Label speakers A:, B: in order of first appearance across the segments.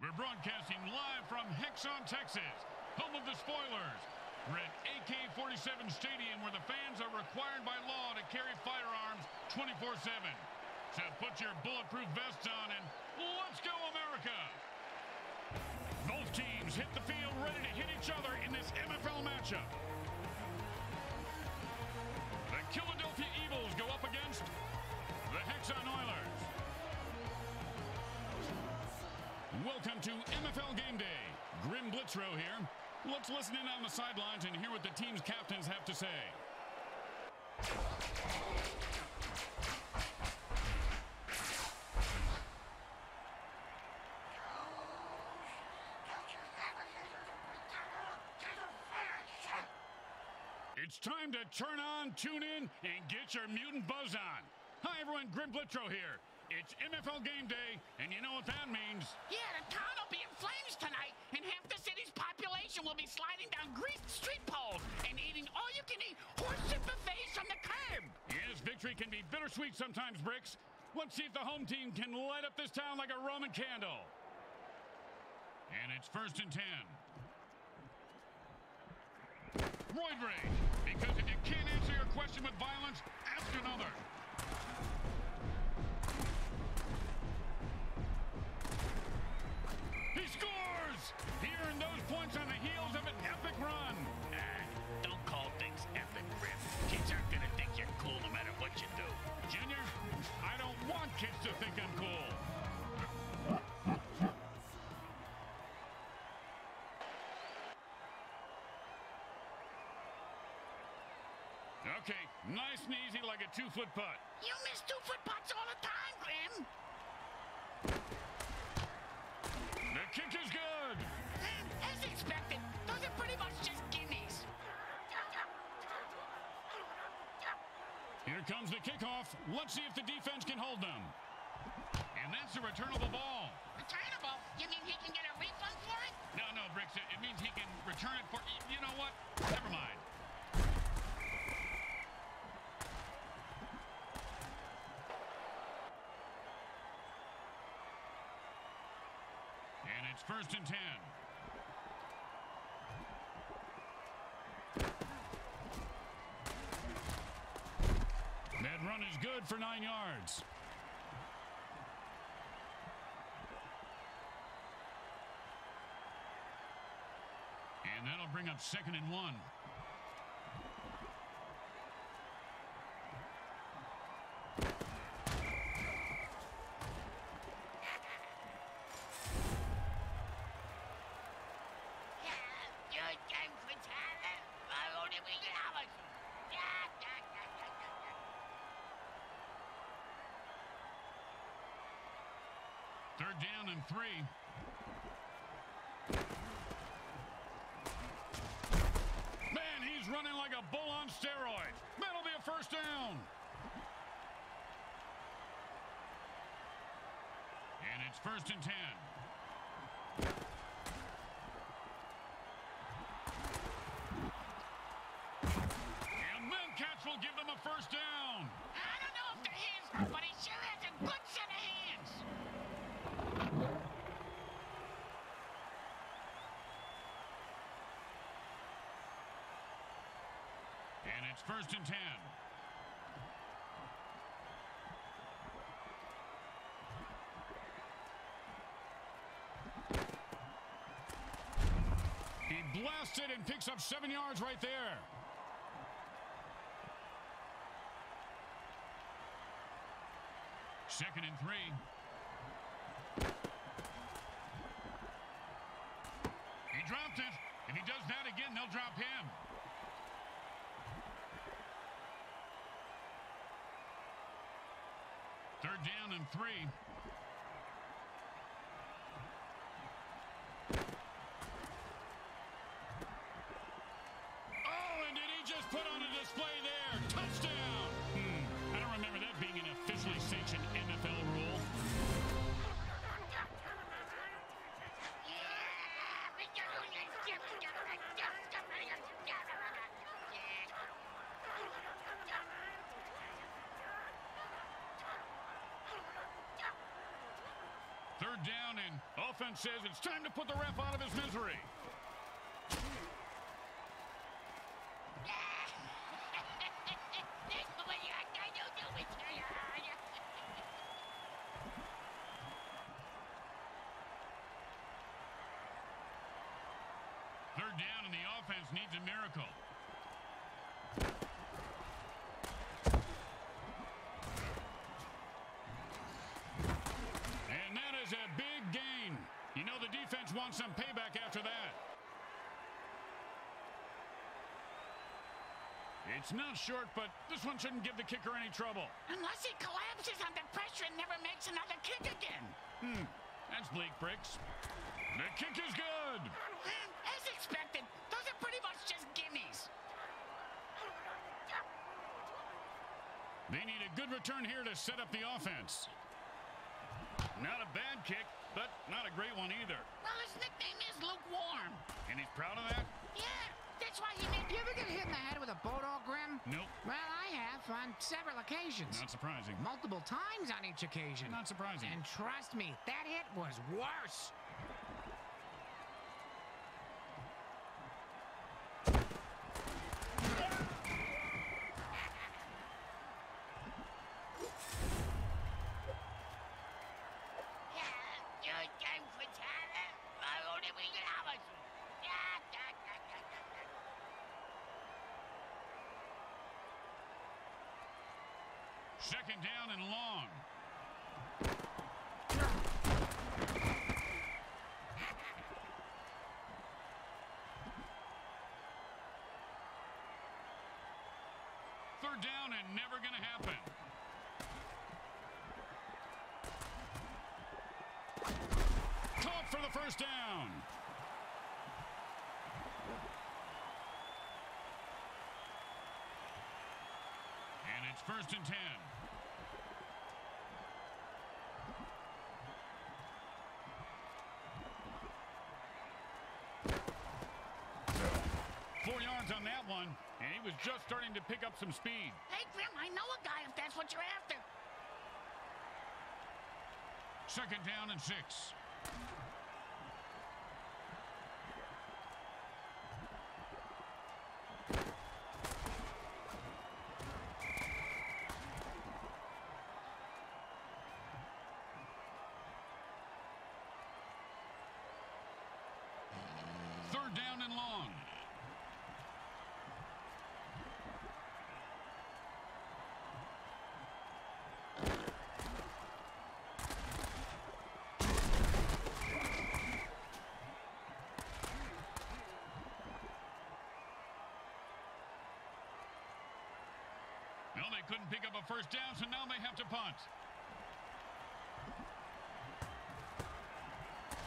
A: We're broadcasting live from Hexxon, Texas, home of the spoilers. We're at AK-47 Stadium where the fans are required by law to carry firearms 24-7. So put your bulletproof vests on and let's go America! Both teams hit the field ready to hit each other in this MFL matchup. The Killadelphia Evils go up against the Hexxon Oilers. Welcome to MFL Game Day. Grim Blitzrow here. Let's listen in on the sidelines and hear what the team's captains have to say. It's time to turn on, tune in, and get your mutant buzz on. Hi everyone, Grim Blitzrow here. It's MFL Game Day, and you know what that means.
B: Yeah, the town will be in flames tonight, and half the city's population will be sliding down greased street poles and eating all-you-can-eat horseshit buffets from the curb.
A: Yes, victory can be bittersweet sometimes, Bricks. Let's see if the home team can light up this town like a Roman candle. And it's first and ten. Roid Rage, because if you can't answer your question with violence, ask another. Scores! He earned those points on the heels of an epic run.
B: Ah, don't call things epic, Grim. Kids aren't gonna think you're cool no matter what you do.
A: Junior, I don't want kids to think I'm cool. Okay, nice and easy like a two-foot putt.
B: You miss two-foot putts all the time, Grim.
A: The kick is good.
B: As expected, those are pretty much just gimmies.
A: Here comes the kickoff. Let's see if the defense can hold them. And that's a returnable ball.
B: Returnable? You mean he can get a refund for it?
A: No, no, Bricks, it, it means he can return it for... You know what? Never mind. And it's first and ten. That run is good for nine yards. And that'll bring up second and one. Down and three. Man, he's running like a bull on steroids. That'll be a first down. And it's first and ten. And Memcats will give them a first down.
B: I don't know if they're his, but he sure has a good set of hands.
A: And it's first and ten. He blasted it and picks up seven yards right there. Second and three. He dropped it. If he does that again, they'll drop him. Third down and three. Third down and, Offense says it's time to put the ref out of his misery. Third down and the offense needs a miracle. And that is a big gain. You know the some payback after that. It's not short, but this one shouldn't give the kicker any trouble.
B: Unless he collapses under pressure and never makes another kick again.
A: Hmm, that's bleak bricks. The kick is good.
B: As expected, those are pretty much just gimmies.
A: They need a good return here to set up the offense. Not a bad kick, but not a great one either.
B: Well, his nickname is lukewarm.
A: And he's proud of that?
B: Yeah, that's why he made...
C: You ever get hit in the head with a Bodog Grim?
A: Nope.
C: Well, I have on several occasions.
A: Not surprising.
C: Multiple times on each occasion.
A: Not surprising.
C: And trust me, that hit was worse.
A: Second down and long. Third down and never going to happen. Caught for the first down. And it's first and ten. Four yards on that one, and he was just starting to pick up some speed.
B: Hey, Grim, I know a guy if that's what you're after.
A: Second down and six. Third down and long. Well, they couldn't pick up a first down, so now they have to punt.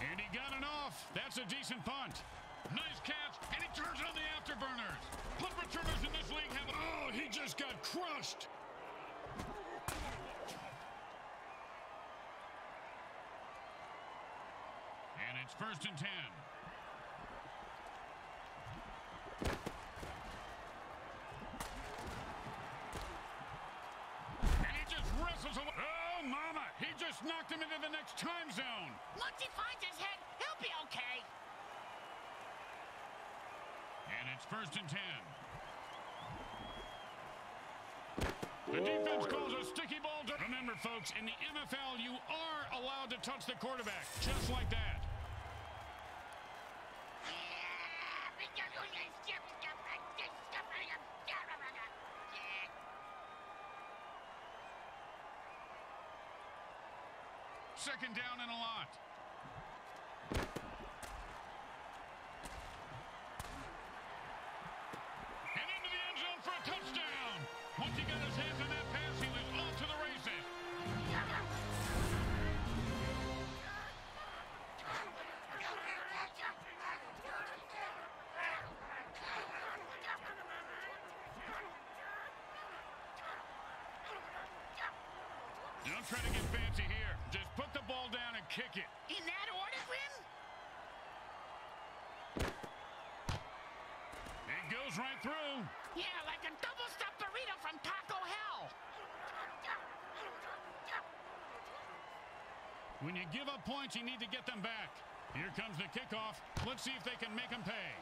A: And he got it off. That's a decent punt. Nice catch, and he turns on the afterburners. Punt returners in this league have... Oh, he just got crushed. And it's first and ten. And he just wrestles away. Oh, mama. He just knocked him into the next time zone.
B: Once he finds his head, he'll be okay.
A: And it's first and ten. The defense calls a sticky ball. Remember, folks, in the MFL, you are allowed to touch the quarterback, just like that. Don't try to get fancy here. Just put the ball down and kick it.
B: In that order, Grim?
A: It goes right through.
B: Yeah, like a double-stuffed burrito from Taco Hell.
A: When you give up points, you need to get them back. Here comes the kickoff. Let's see if they can make them pay.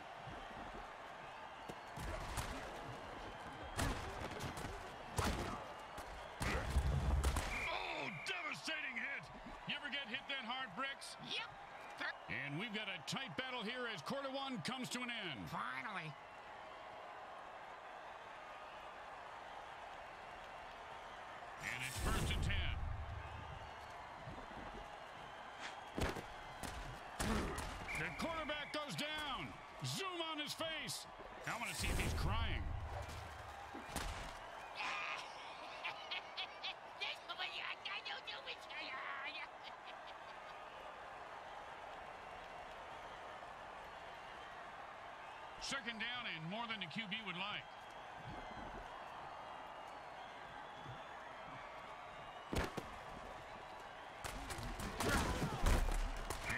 A: Oh, devastating hit. You ever get hit that hard, Bricks?
B: Yep. Third.
A: And we've got a tight battle here as quarter one comes to an end.
C: Finally.
A: And it's first and ten. The quarterback goes down. Zoom on his face. I want to see if he's crying. Second down and more than the QB would like.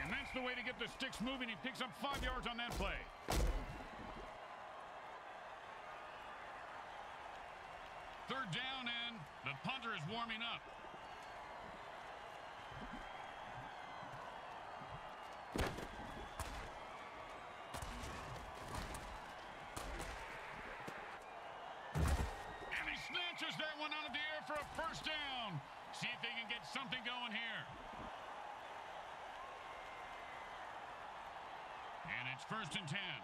A: And that's the way to get the sticks moving. He picks up five yards on that play. Third down, and the punter is warming up. And he snatches that one out of the air for a first down. See if they can get something going here. And it's first and ten.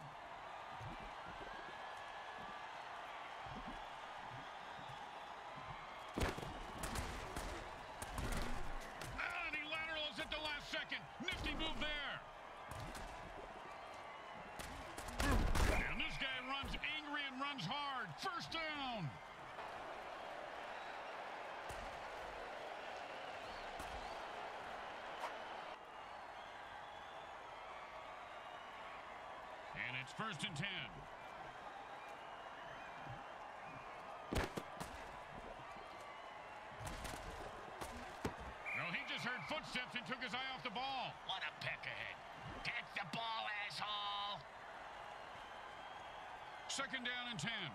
A: Ah, and he laterals at the last second. Nifty move there. And this guy runs angry and runs hard. First down. And it's first and ten. No, he just heard footsteps and took his eye off the ball.
B: What a peckerhead. Catch the ball, asshole.
A: Second down and ten.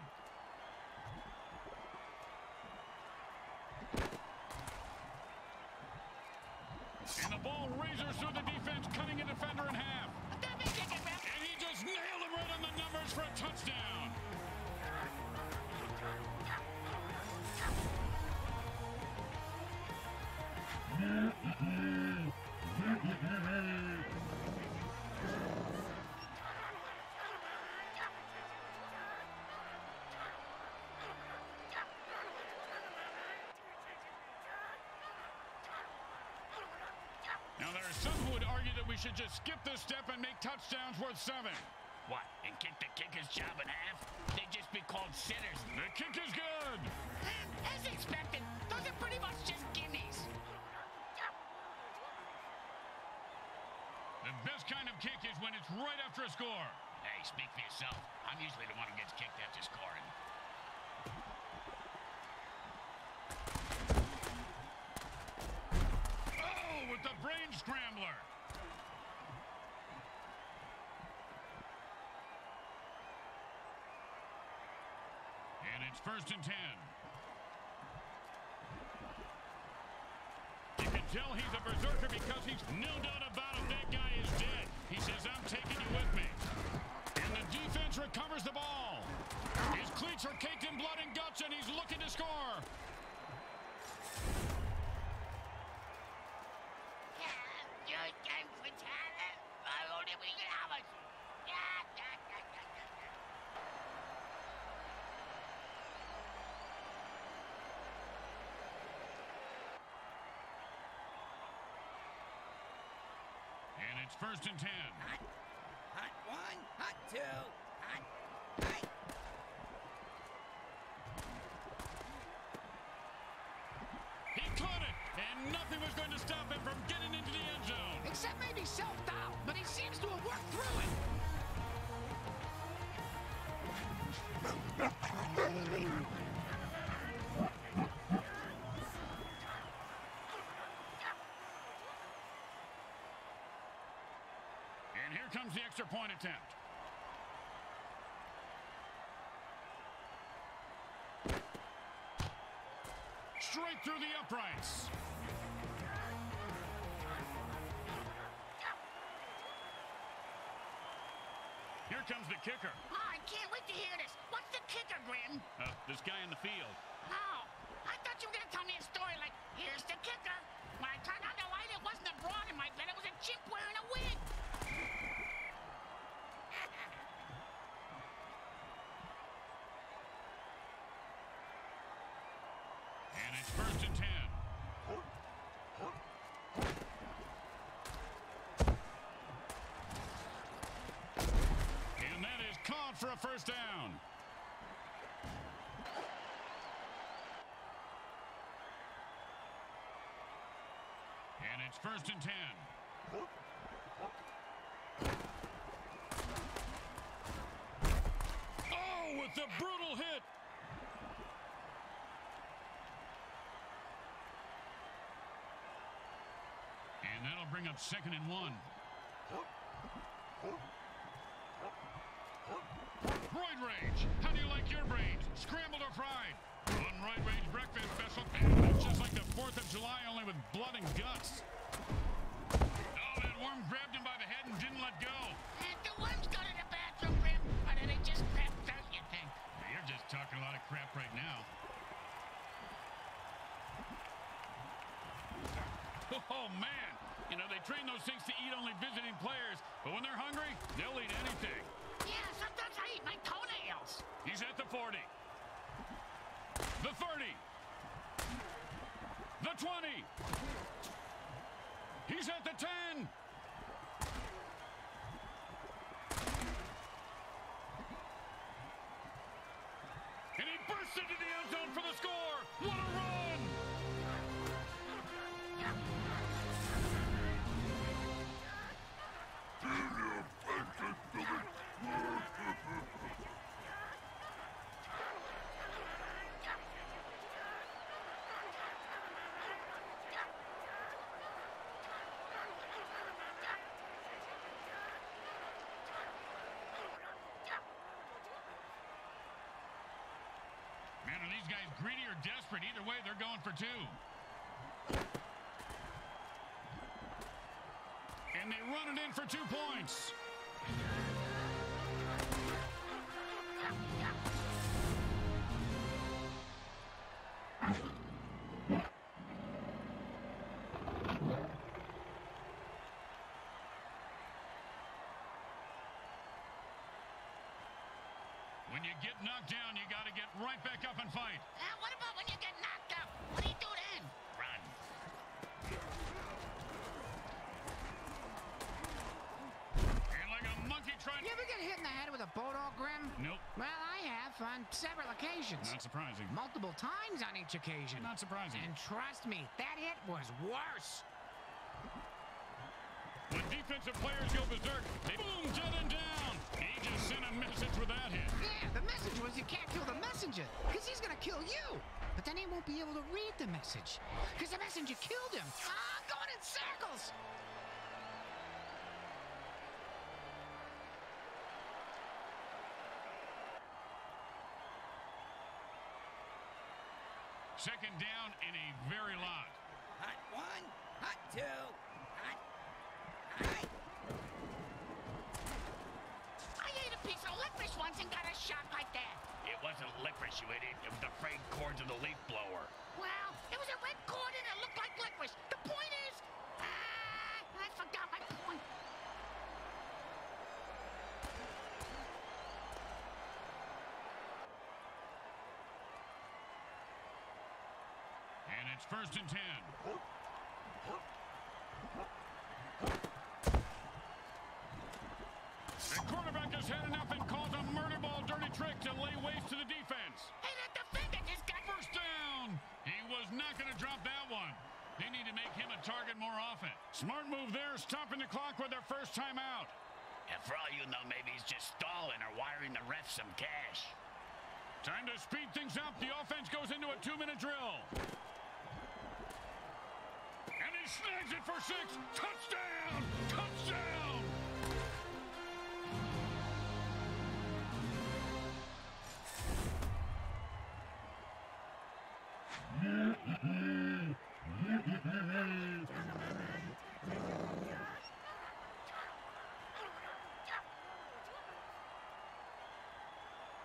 A: And the ball razors through the defense, cutting a defender in half. The numbers for a touchdown. Now, there are some who would argue that we should just skip this step and make touchdowns worth seven.
B: And kick the kicker's job in half? They'd just be called sitters.
A: The kick is good.
B: Um, as expected, those are pretty much just gimmies.
A: The best kind of kick is when it's right after a score.
B: Hey, speak for yourself. I'm usually the one who gets kicked after scoring.
A: Oh, with the brain scrambler. And it's first and ten. You can tell he's a berserker because he's no doubt about it. That guy is dead. He says, I'm taking you with me. And the defense recovers the ball. His cleats are caked in blood and guts, and he's looking to score. It's first and ten.
D: Hot, hot one, hot two, hot, hot.
A: He caught it, and nothing was going to stop him from getting into the end zone.
C: Except maybe self-doubt, but he seems to have worked through it.
A: extra point attempt. Straight through the uprights. Here comes the kicker.
B: Oh, I can't wait to hear this. What's the kicker, Grim?
A: Uh, this guy in the field.
B: Oh, I thought you were going to tell me a story like, here's the kicker. When I turned on the light, it wasn't a broad in my bed. It was a chip wearing a wig.
A: And it's first and ten. And that is caught for a first down. And it's first and ten. Oh, with the brutal hit. And up second and one. Roid Rage, how do you like your brains? Scrambled or fried? On Roid Rage breakfast special, and just like the 4th of July, only with blood and guts. Oh, that worm grabbed him by the head and didn't let go.
B: And the worms go to the bathroom, Grim. Or did they just crap dirt, you think?
A: You're just talking a lot of crap right now. Oh, man. You know, they train those things to eat only visiting players, but when they're hungry, they'll eat anything.
B: Yeah, sometimes I eat my toenails.
A: He's at the 40. The 30. The 20. He's at the 10. And he bursts into the end zone for the score. What a run! These guys greedy or desperate? Either way, they're going for two. And they run it in for two points. You get knocked down, you got to get right back up and fight.
B: Uh, what about when you get knocked out? What do you do then?
A: Run. And like a monkey trying
C: You ever get hit in the head with a boat all grim?
A: Nope.
C: Well, I have on several occasions.
A: Not surprising.
C: Multiple times on each occasion.
A: Not surprising.
C: And trust me, that hit was worse.
A: When defensive players go berserk, they boom, dead and down. He just sent a message with that hit.
C: Yeah, the message was you can't kill the messenger, because he's gonna kill you. But then he won't be able to read the message, because the messenger killed him. Ah, I'm going in circles.
A: Second down and a very lot.
D: Hot one, hot two, hot, hot.
B: I ate a piece of licorice once and got a shock like that.
E: It wasn't licorice, you idiot. It was the frayed cords of the leaf blower.
B: Well, it was a red cord and it looked like licorice. The point is, ah, I forgot my point.
A: And it's first and ten. The quarterback has had enough and trick to lay waste to the defense.
B: Hey, that defender just got
A: First down. He was not going to drop that one. They need to make him a target more often. Smart move there, stopping the clock with their first time out.
E: And for all you know, maybe he's just stalling or wiring the refs some cash.
A: Time to speed things up. The offense goes into a two-minute drill. And he snags it for six. Touchdown! Touchdown!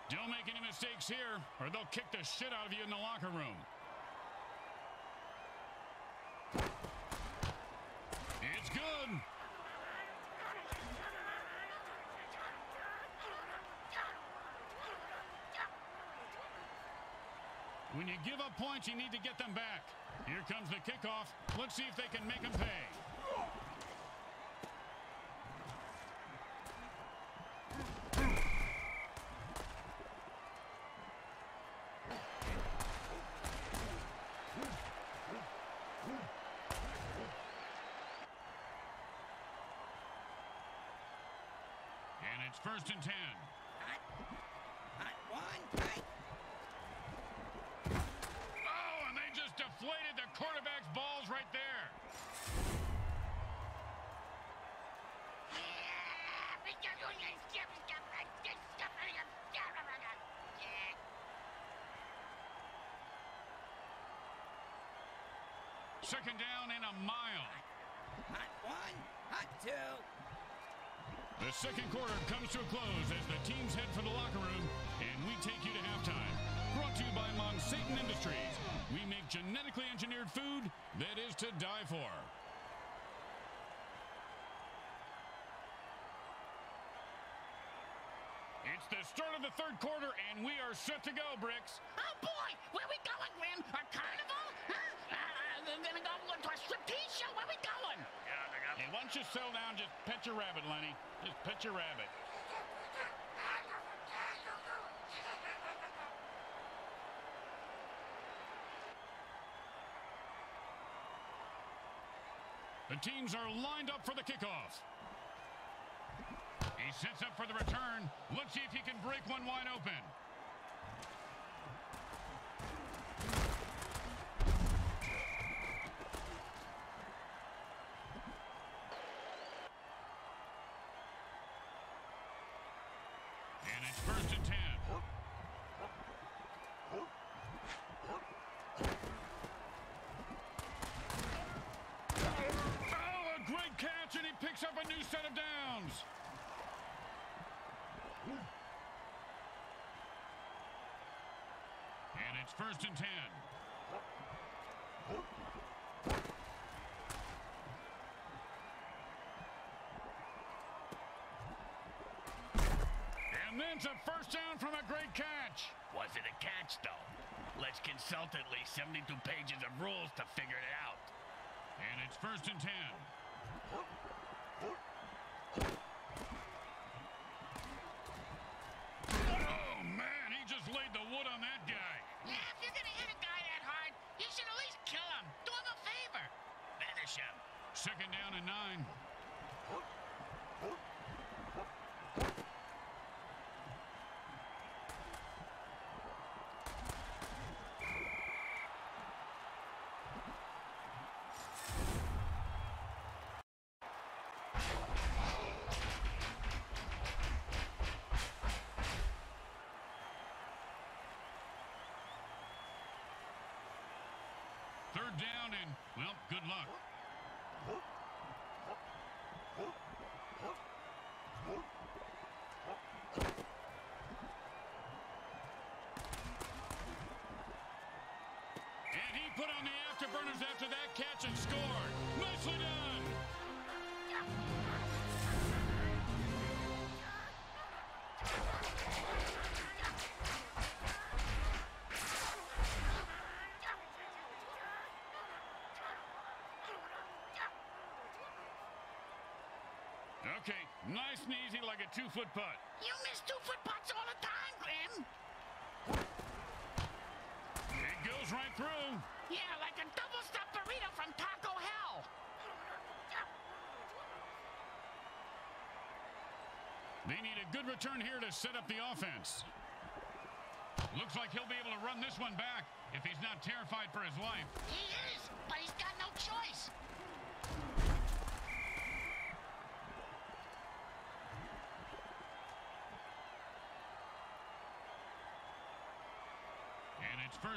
A: Don't make any mistakes here, or they'll kick the shit out of you in the locker room. It's good. When you give up points, you need to get them back. Here comes the kickoff. Let's see if they can make them pay. And it's first and ten.
D: Hot one. Hot.
A: Oh, and they just deflated the quarterback's balls right there. Second down and a mile.
D: Hot one. Hot two.
A: The second quarter comes to a close as the teams head for the locker room, and we take you to halftime. Brought to you by Monsatan Industries. We make genetically engineered food that is to die for. It's the start of the third quarter, and we are set to go, Bricks.
B: Oh boy, where we going, Grim? A carnival? Huh? Uh, they're gonna go to a striptease show. Where we going?
A: Don't you settle down? Just pet your rabbit, Lenny. Just pet your rabbit. The teams are lined up for the kickoff. He sets up for the return. Let's see if he can break one wide open. And it's first and ten. Oh, a great catch, and he picks up a new set of downs. And it's first and ten. And then's a first down from a great catch.
E: Was it a catch, though? Let's consult at least 72 pages of rules to figure it out.
A: And it's first and ten. Oh, man, he just laid the wood on that guy.
B: Yeah, if you're gonna hit a guy that hard, you should at least kill him. Do him a favor.
E: Finish him.
A: Second down and nine. Third down and, well, good luck. And he put on the afterburners after that catch and scored. Nicely done. Okay, nice and easy like a two-foot putt.
B: You miss two foot putts all the time, Grim.
A: It goes right through.
B: Yeah, like a double stuffed burrito from Taco Hell.
A: They need a good return here to set up the offense. Looks like he'll be able to run this one back if he's not terrified for his life.
B: He is, but he's got no choice.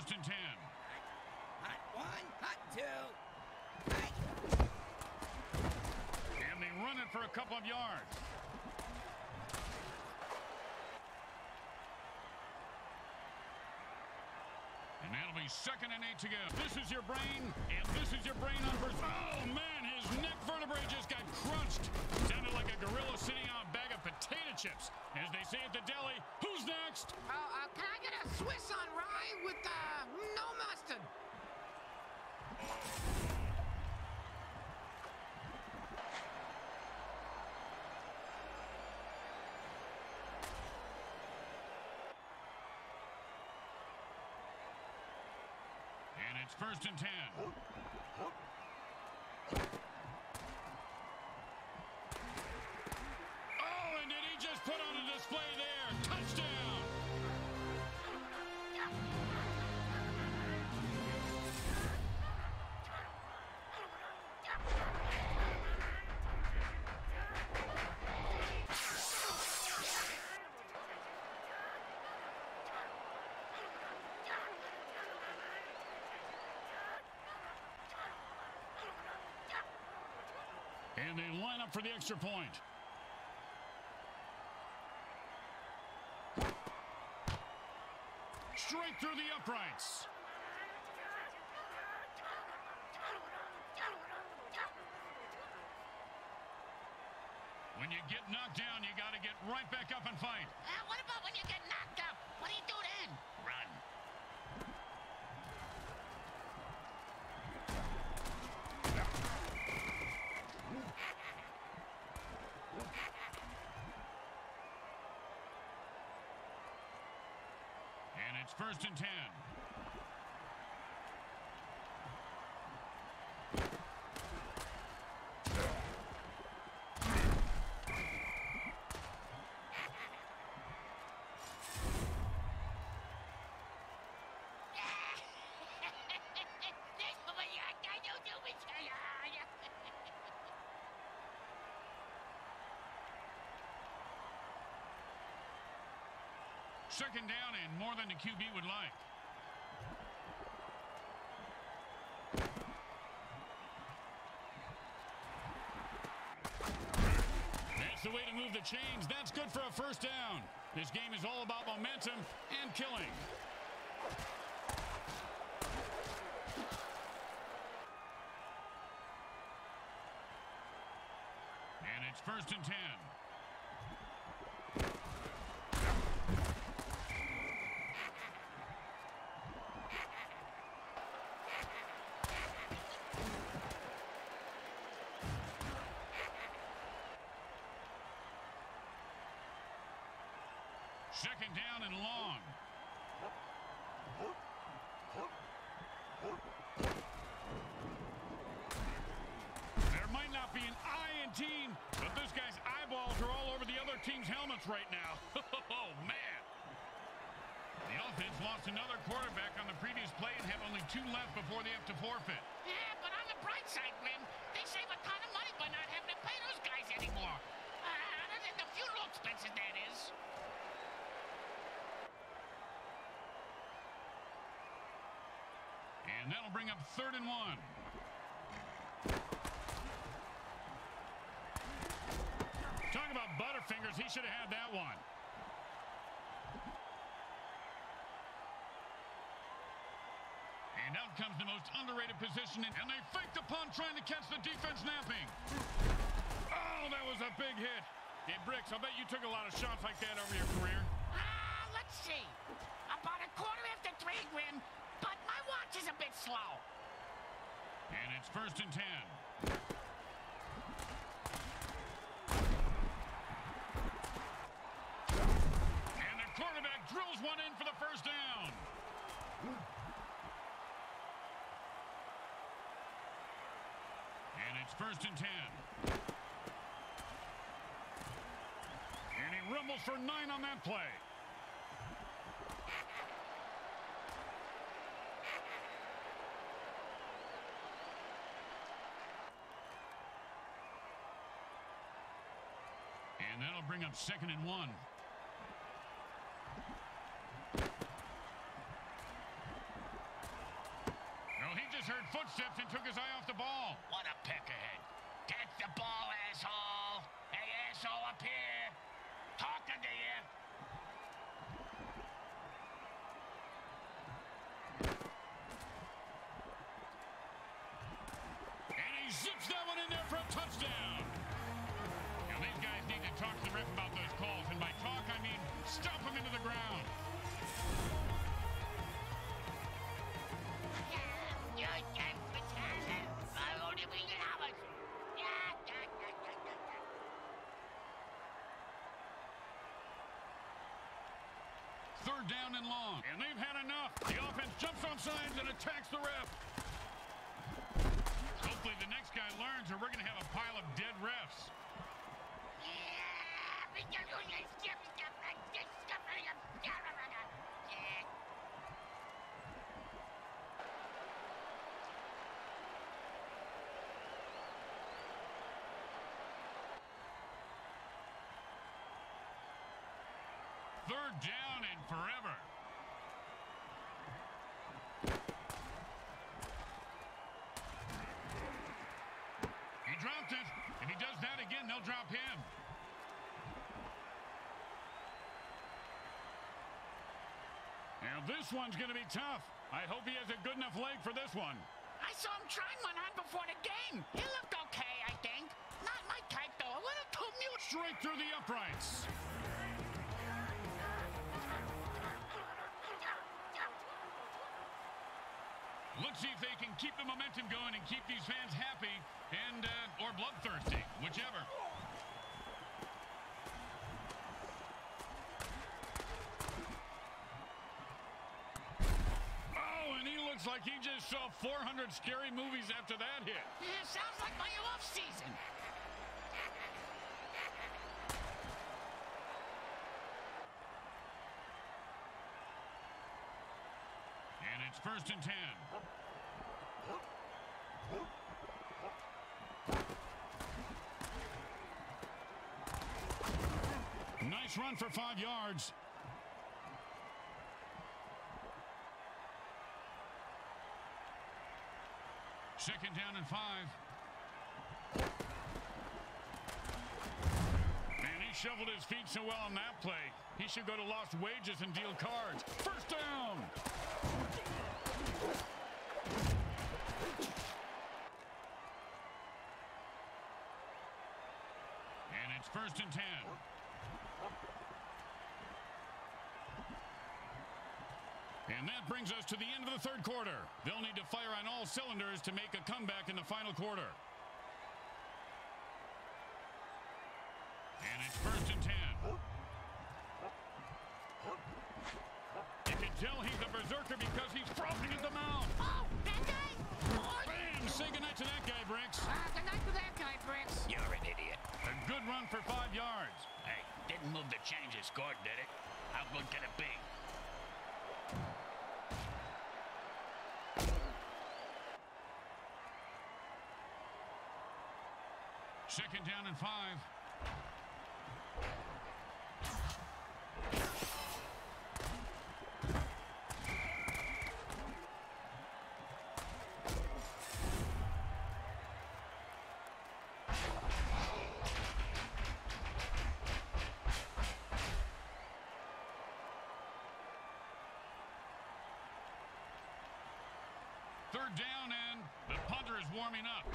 A: First and ten.
D: Hot one, hot two.
A: And they run it for a couple of yards. And that'll be second and eight to go. This is your brain, and this is your brain on first. Oh, man, his neck vertebrae just got crunched. Sounded like a gorilla sitting on potato chips. As they say at the deli, who's next?
C: Oh, uh, can I get a Swiss on rye with uh, no mustard?
A: And it's first and ten. Display there? Touchdown! And they line up for the extra point. Straight through the uprights. When you get knocked down, you got to get right back up and fight.
B: Uh, what about when you get knocked up? What do you do then?
E: Run.
A: And first and ten. Second down and more than the QB would like. That's the way to move the chains. That's good for a first down. This game is all about momentum and killing. And it's first and ten. Second down and long. There might not be an I in team, but this guy's eyeballs are all over the other team's helmets right now. Oh, man. The offense lost another quarterback on the previous play and have only two left before they have to forfeit.
B: Yeah, but on the bright side, Grim, they save a ton of money by not having to pay those guys anymore. Uh, other the funeral expenses, that is.
A: And that'll bring up third and one. Talk about Butterfingers. He should have had that one. And out comes the most underrated position. And they faked the punt trying to catch the defense napping. Oh, that was a big hit. Hey, Bricks, I bet you took a lot of shots like that over your career.
B: Ah, let's see. About a quarter after three, Grim, my is a bit slow.
A: And it's first and ten. And the quarterback drills one in for the first down. And it's first and ten. And he rumbles for nine on that play. And that'll bring up second and one. Talk to the ref about those calls, and by talk, I mean stomp them into the ground. Third down and long, and they've had enough. The offense jumps on sides and attacks the ref. Hopefully the next guy learns or we're going to have a pile of dead refs. Third down and forever. He dropped it. If he does that again, they'll drop him. Now this one's going to be tough. I hope he has a good enough leg for this one.
B: I saw him trying one on before the game. He looked okay, I think. Not my type, though. A little too mute.
A: Straight through the uprights. Let's see if they can keep the momentum going and keep these fans happy and uh, or bloodthirsty, whichever. Oh, looks like he just saw 400 scary movies after that hit.
B: Yeah, sounds like my off season.
A: And it's first and 10. Nice run for five yards. Second down and five. Man, he shoveled his feet so well on that play. He should go to lost wages and deal cards. First down. And it's first and ten. And that brings us to the end of the third quarter. They'll need to fire on all cylinders to make a comeback in the final quarter. And it's first and ten. You can tell he's a berserker because he's frothing at the mouth.
B: Oh, that guy? Oh,
A: Bam! Say goodnight to that guy, Bricks.
B: ah, good night to that guy, Bricks.
E: You're an idiot.
A: A good run for five yards.
E: Hey, didn't move the change that scored, did it? How good can it be?
A: Second down and five. Third down and the punter is warming up.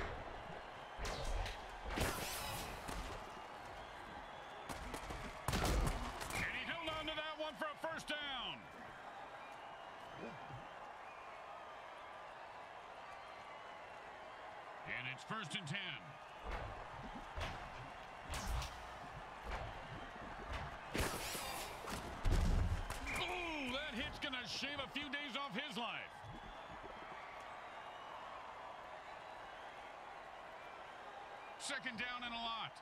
A: And he held on to that one for a first down. And it's first and ten. Ooh, that hit's going to shave a few days off his life. Second down and a lot.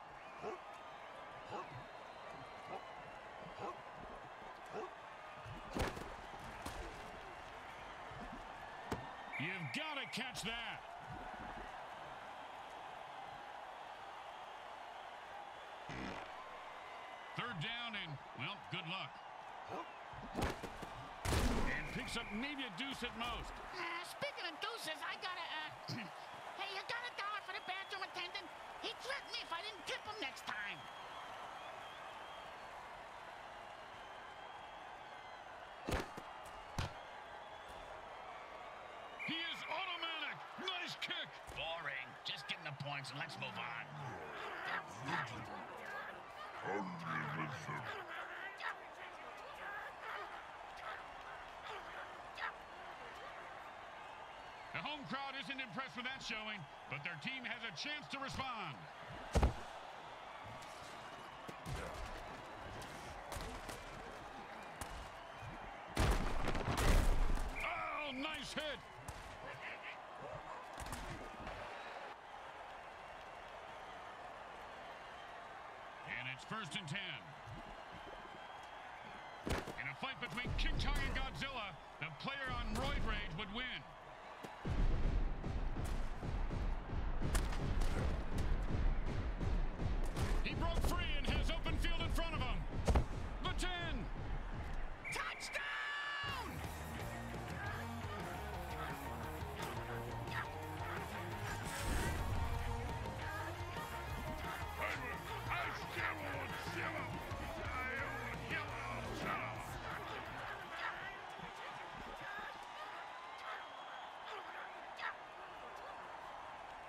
A: You've got to catch that. Third down and, well, good luck. And picks up maybe a deuce at most.
B: Uh, speaking of deuces, I got a, uh, hey, you got a dollar for the bathroom attendant? He threatened me if I didn't tip him next time.
A: He is automatic. Nice kick.
E: Boring. Just getting the points and let's move on.
A: The home crowd isn't impressed with that showing, but their team has a chance to respond. Oh, nice hit. And it's first and ten. In a fight between King Kong and Godzilla, the player on Roid Rage would win.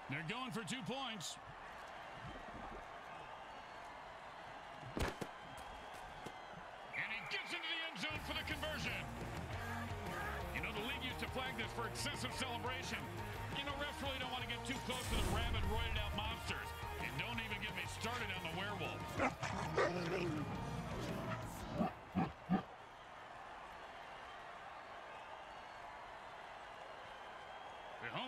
A: They're going for two points.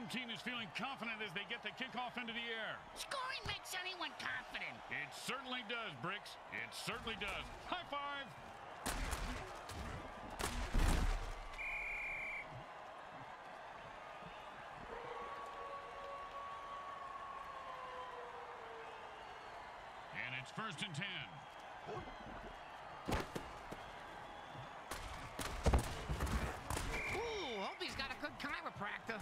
A: Team is feeling confident as they get the kickoff into the air.
B: Scoring makes anyone confident.
A: It certainly does, Bricks. It certainly does. High five! And it's first and ten.
C: Ooh, hope he's got a good chiropractor.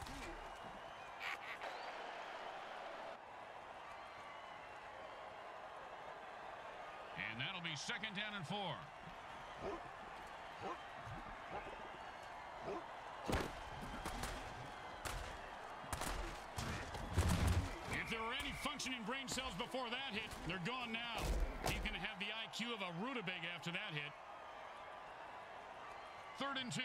A: And that'll second down and four. If there were any functioning brain cells before that hit, they're gone now. He's going to have the IQ of a rutabaga after that hit. Third and two.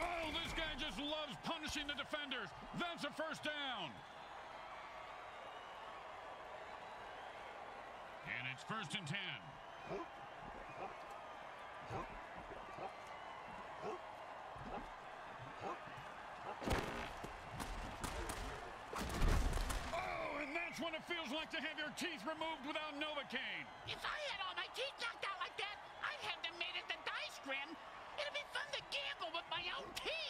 A: Oh, this guy just loves punishing the defenders. That's a first down. And it's first and ten. Oh, and that's when it feels like to have your teeth removed without Novocaine.
B: If I had all my teeth knocked out like that, I'd have them made at the dice grin. It'd be fun to gamble with my own teeth.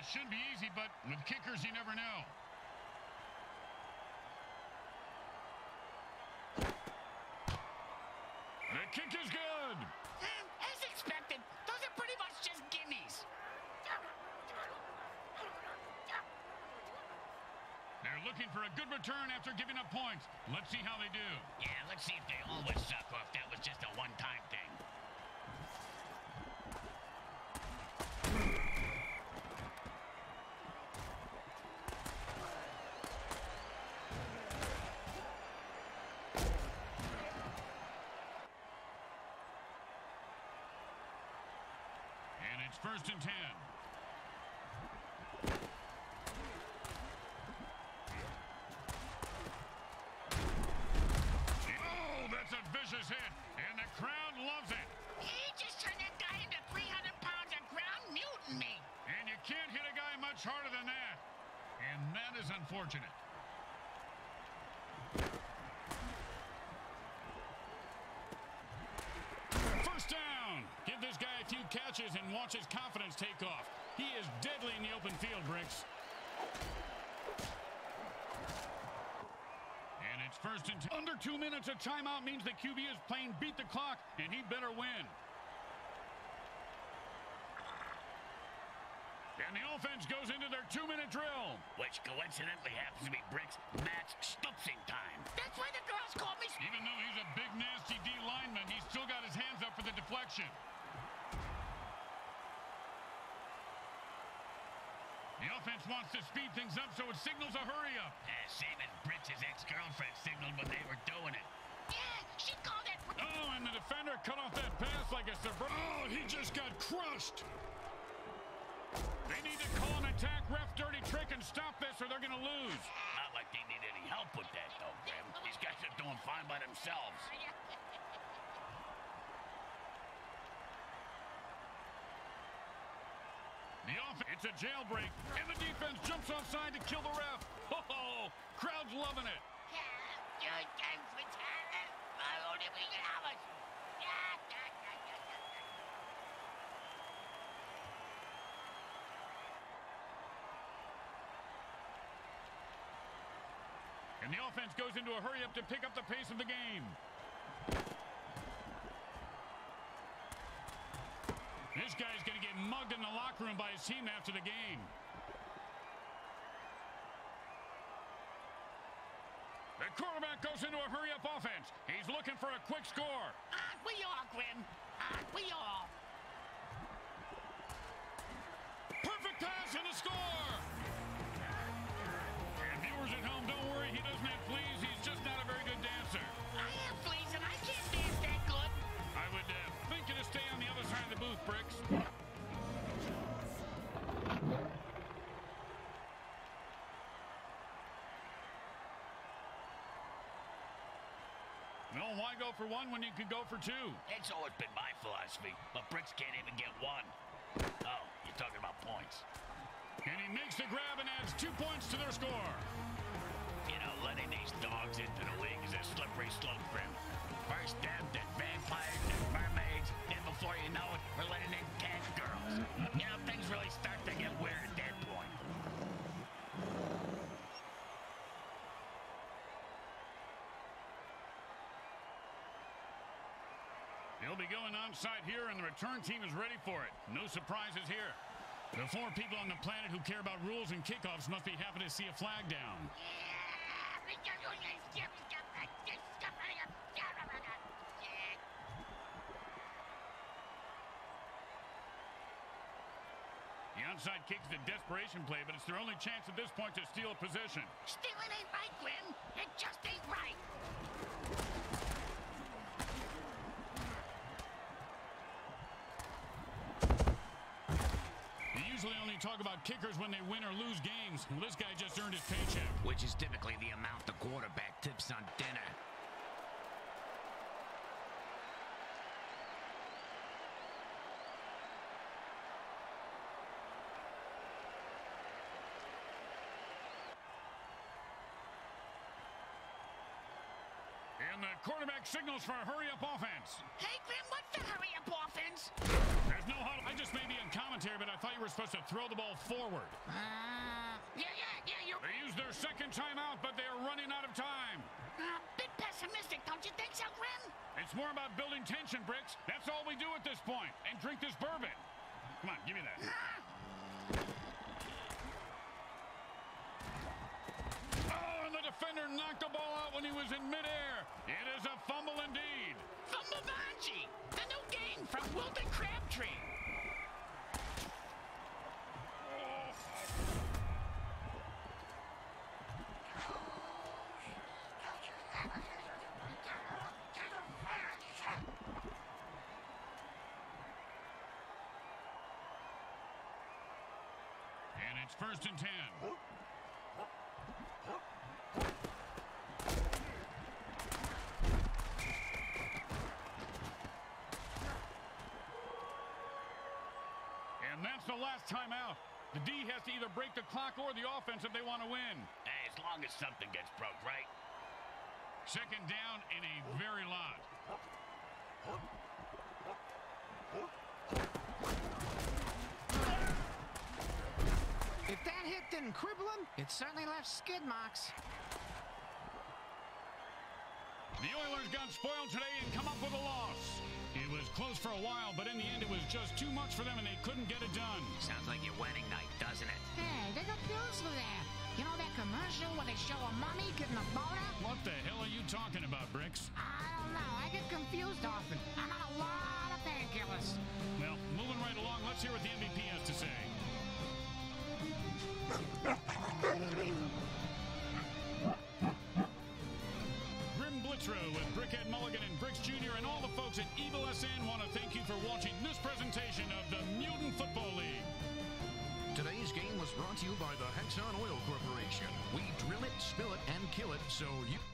A: This should be easy, but with kickers, you never know. The kick is good.
B: Eh, As expected, those are pretty much just gimmies.
A: They're looking for a good return after giving up points. Let's see how they do.
E: Yeah, let's see if they always suck or if that was just a one-time thing.
A: And it's first and ten. Oh, that's a vicious hit, and the crowd loves it.
B: He just turned that guy into 300 pounds of ground mutiny.
A: And you can't hit a guy much harder than that. And that is unfortunate. First down. Catches and watch his confidence take off. He is deadly in the open field, Bricks. And it's first and two. Under two minutes, a timeout means the QB is playing beat the clock, and he better win. And the offense goes into their two-minute drill.
E: Which coincidentally happens to be Brick's match stupsing time.
B: That's why the girls call me...
A: Even though he's a big, nasty D lineman, he's still got his hands up for the deflection. Offense wants to speed things up, so it signals a hurry up.
E: Yeah, same as Brick's ex-girlfriend signaled when they were doing it.
B: Yeah, she called it...
A: Oh, and the defender cut off that pass like a surprise. Oh, he just got crushed. They need to call an attack ref dirty trick and stop this or they're going to lose.
E: Not like they need any help with that, though, Grim. These guys are doing fine by themselves.
A: The offense, it's a jailbreak, and the defense jumps offside to kill the ref. Oh, crowd's loving it. And the offense goes into a hurry up to pick up the pace of the game. This guy's going to get mugged in the locker room by his team after the game. The quarterback goes into a hurry-up offense. He's looking for a quick score.
B: Aren't we all, Grim? Aren't ah, we all?
A: Perfect pass and a score. And viewers at home, don't worry. He doesn't have fleas. He's just not a very good dancer. The other side of the booth, Bricks. No, why go for one when you can go for two?
E: It's always been my philosophy, but Bricks can't even get one. Oh, you're talking about points.
A: And he makes the grab and adds two points to their score.
E: Letting these dogs into the league is a slippery slope, Grim. First them, then vampires, then mermaids, and before you know it, we're letting in cat girls. You know, things really start to get weird at that point.
A: They'll be going onside here, and the return team is ready for it. No surprises here. The four people on the planet who care about rules and kickoffs must be happy to see a flag down. The onside kick is a desperation play, but it's their only chance at this point to steal a position.
B: Stealing ain't right, Grim. It just ain't right.
A: They usually kickers when they win or lose games. Well, this guy just earned his paycheck.
C: Which is typically the amount the quarterback tips on dinner.
A: And the quarterback signals for a hurry-up offense.
B: Hey, Grim, what's the hurry-up offense?
A: There's no huddle. I just may be in commentary, but I thought you were supposed to throw the ball forward.
B: Uh, yeah, yeah, yeah, you're
A: They used their second timeout, but they are running out of time.
B: a bit pessimistic, don't you think so, Grim?
A: It's more about building tension, Bricks. That's all we do at this point. And drink this bourbon. Come on, give me that. Oh, and the defender knocked the ball out when he was in midair. It is a fumble indeed.
B: From Mavanji, the new game from Wilton Crabtree.
A: And it's first and ten. last time out. The D has to either break the clock or the offense if they want to win.
E: Hey, as long as something gets broke, right?
A: Second down in a very lot.
F: If that hit didn't cripple him, it certainly left skid marks.
A: The Oilers got spoiled today and come up with a loss. It was close for a while, but in the end, it was just too much for them and they couldn't get it done.
E: Sounds like your wedding night, doesn't it?
C: Hey, they got pills for that. You know that commercial where they show a mummy getting a boner?
A: What the hell are you talking about, Bricks?
C: I don't know. I get confused often. I'm on a lot of painkillers.
A: Well, moving right along, let's hear what the MVP has to say. Brickhead Mulligan and Bricks Jr. and all the folks at Evil SN want to thank you for watching this presentation of the Mutant Football League.
G: Today's game was brought to you by the Hexxon Oil Corporation. We drill it, spill it, and kill it so you.